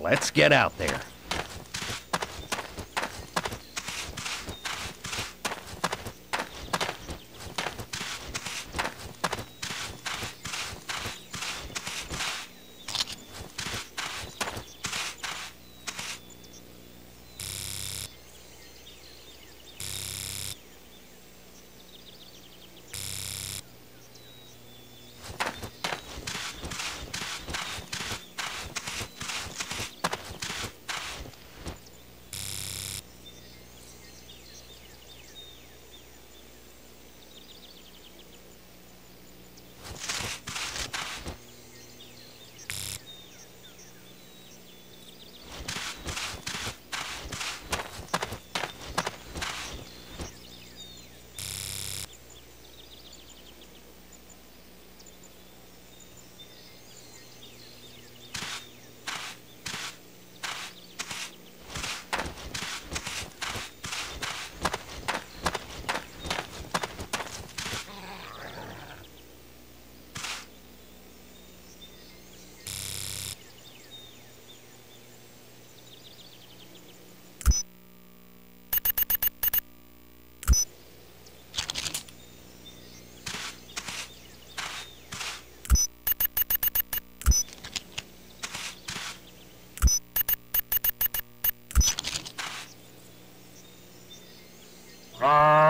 Let's get out there. Ah.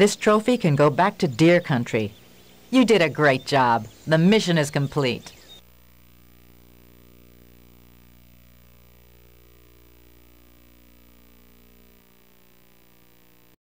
This trophy can go back to Deer Country. You did a great job. The mission is complete.